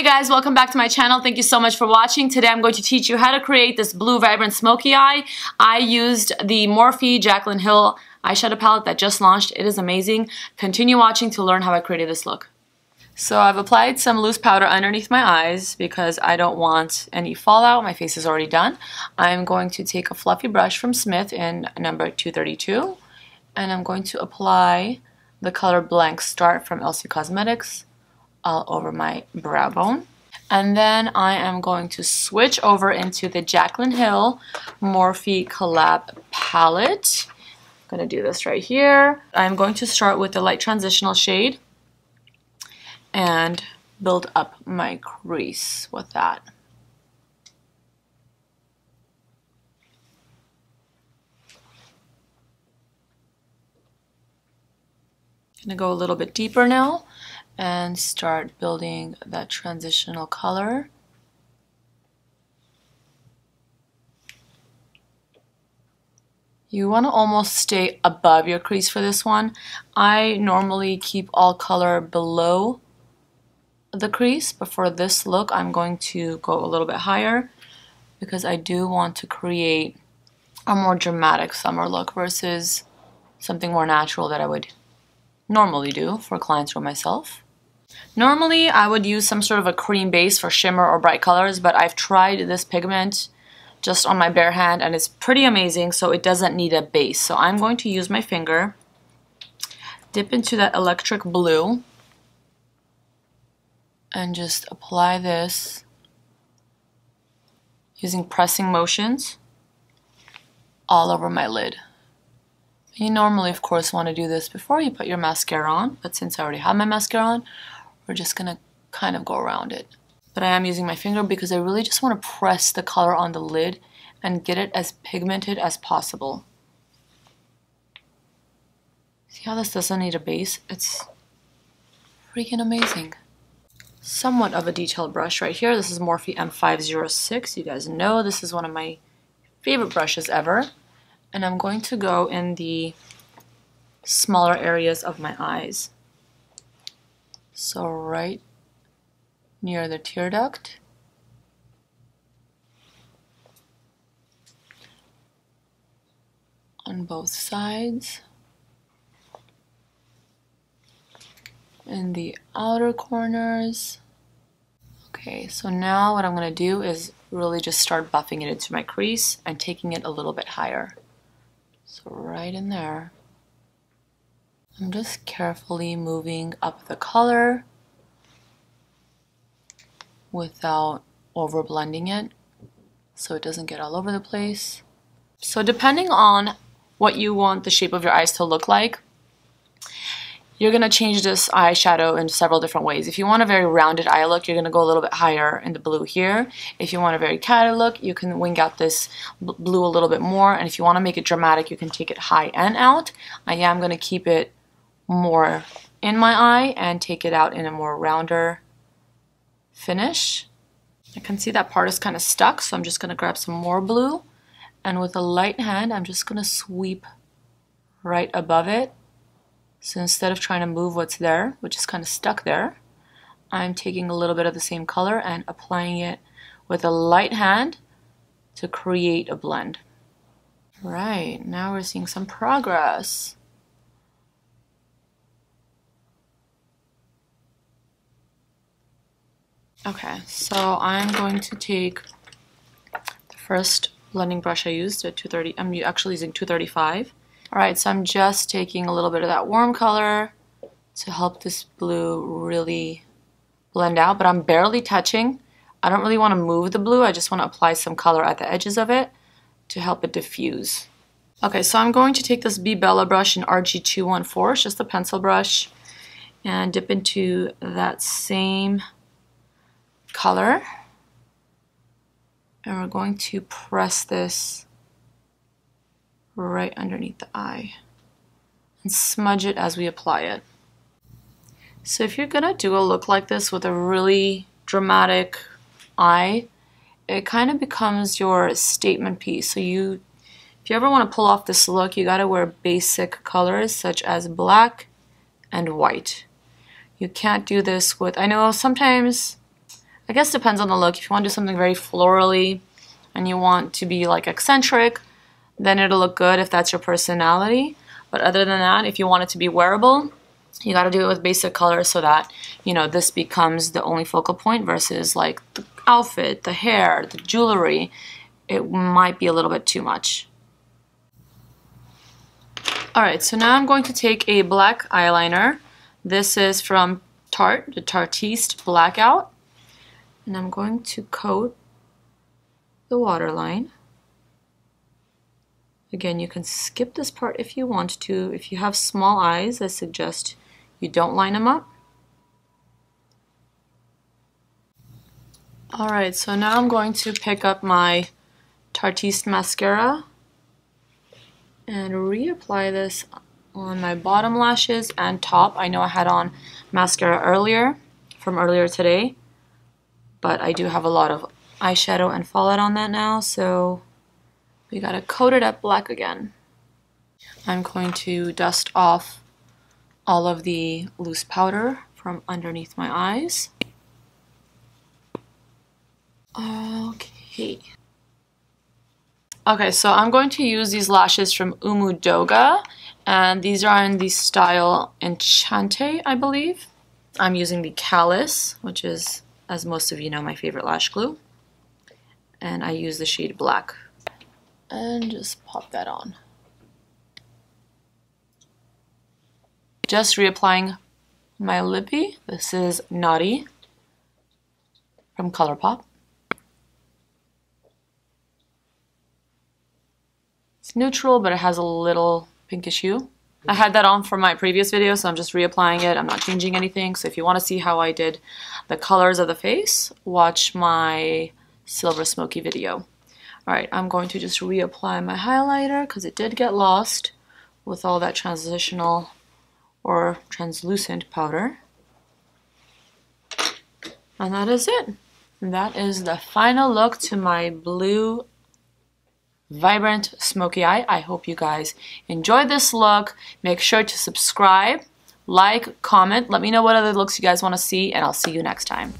Hey guys, welcome back to my channel. Thank you so much for watching. Today I'm going to teach you how to create this blue vibrant smoky eye. I used the Morphe Jaclyn Hill eyeshadow palette that just launched. It is amazing. Continue watching to learn how I created this look. So I've applied some loose powder underneath my eyes because I don't want any fallout. My face is already done. I'm going to take a fluffy brush from Smith in number 232 and I'm going to apply the color Blank Start from Elcie Cosmetics all over my brow bone. And then I am going to switch over into the Jaclyn Hill Morphe Collab palette. I'm going to do this right here. I'm going to start with the light transitional shade and build up my crease with that. I'm going to go a little bit deeper now and start building that transitional color. You want to almost stay above your crease for this one. I normally keep all color below the crease, but for this look I'm going to go a little bit higher because I do want to create a more dramatic summer look versus something more natural that I would normally do for clients or myself. Normally, I would use some sort of a cream base for shimmer or bright colors, but I've tried this pigment just on my bare hand and it's pretty amazing, so it doesn't need a base. So I'm going to use my finger, dip into that electric blue, and just apply this using pressing motions all over my lid. You normally, of course, want to do this before you put your mascara on, but since I already have my mascara on, we're just gonna kind of go around it. But I am using my finger because I really just want to press the color on the lid and get it as pigmented as possible. See how this doesn't need a base? It's freaking amazing. Somewhat of a detailed brush right here. This is Morphe M506. You guys know this is one of my favorite brushes ever. And I'm going to go in the smaller areas of my eyes. So right near the tear duct. On both sides. In the outer corners. Okay, so now what I'm going to do is really just start buffing it into my crease and taking it a little bit higher. So right in there. I'm just carefully moving up the color without over blending it so it doesn't get all over the place. So depending on what you want the shape of your eyes to look like, you're going to change this eyeshadow in several different ways. If you want a very rounded eye look, you're going to go a little bit higher in the blue here. If you want a very catty look, you can wing out this blue a little bit more. And if you want to make it dramatic, you can take it high and out. I am going to keep it more in my eye and take it out in a more rounder finish. I can see that part is kind of stuck, so I'm just going to grab some more blue. And with a light hand, I'm just going to sweep right above it. So instead of trying to move what's there, which is kind of stuck there, I'm taking a little bit of the same color and applying it with a light hand to create a blend. Right, now we're seeing some progress. Okay, so I'm going to take the first blending brush I used at 230. I'm actually using 235. Alright, so I'm just taking a little bit of that warm color to help this blue really blend out, but I'm barely touching. I don't really want to move the blue, I just want to apply some color at the edges of it to help it diffuse. Okay, so I'm going to take this B Bella brush in RG214, it's just a pencil brush, and dip into that same color and we're going to press this right underneath the eye and smudge it as we apply it. So if you're gonna do a look like this with a really dramatic eye, it kind of becomes your statement piece. So you, if you ever want to pull off this look, you gotta wear basic colors such as black and white. You can't do this with, I know sometimes I guess it depends on the look. If you want to do something very florally and you want to be like eccentric, then it'll look good if that's your personality. But other than that, if you want it to be wearable, you got to do it with basic colors so that, you know, this becomes the only focal point versus like the outfit, the hair, the jewelry. It might be a little bit too much. Alright, so now I'm going to take a black eyeliner. This is from Tarte, the Tarteist Blackout. And I'm going to coat the waterline. Again, you can skip this part if you want to. If you have small eyes, I suggest you don't line them up. Alright, so now I'm going to pick up my Tarteist mascara and reapply this on my bottom lashes and top. I know I had on mascara earlier, from earlier today, but I do have a lot of eyeshadow and fallout on that now, so we gotta coat it up black again. I'm going to dust off all of the loose powder from underneath my eyes. Okay. Okay, so I'm going to use these lashes from Ummu Doga, and these are in the style Enchante, I believe. I'm using the Callus, which is, as most of you know, my favorite lash glue. And I use the shade Black. And just pop that on. Just reapplying my lippy. This is Knotty from ColourPop. It's neutral, but it has a little pinkish hue. I had that on for my previous video, so I'm just reapplying it. I'm not changing anything. So if you want to see how I did the colors of the face, watch my silver smoky video. Alright, I'm going to just reapply my highlighter because it did get lost with all that transitional or translucent powder. And that is it. That is the final look to my blue vibrant smoky eye. I hope you guys enjoyed this look. Make sure to subscribe, like, comment. Let me know what other looks you guys want to see, and I'll see you next time.